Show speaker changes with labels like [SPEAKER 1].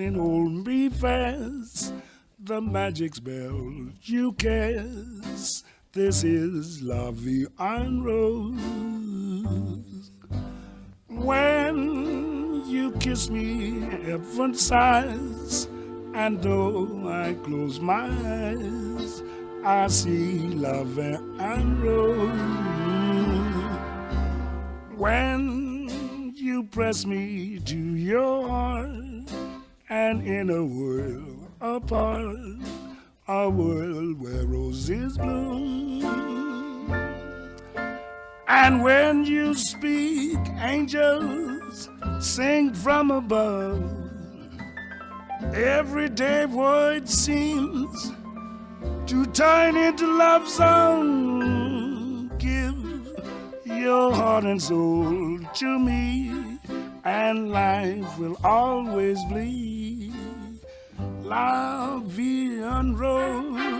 [SPEAKER 1] And hold me fast. The magic spell you cast. This is Vie en Rose. When you kiss me, heaven sighs. And though I close my eyes, I see love and rose. When you press me to your heart, and in a world apart, a world where roses bloom. And when you speak, angels sing from above. Everyday void seems to turn into love song. Give your heart and soul to me, and life will always be La Vie en Rose.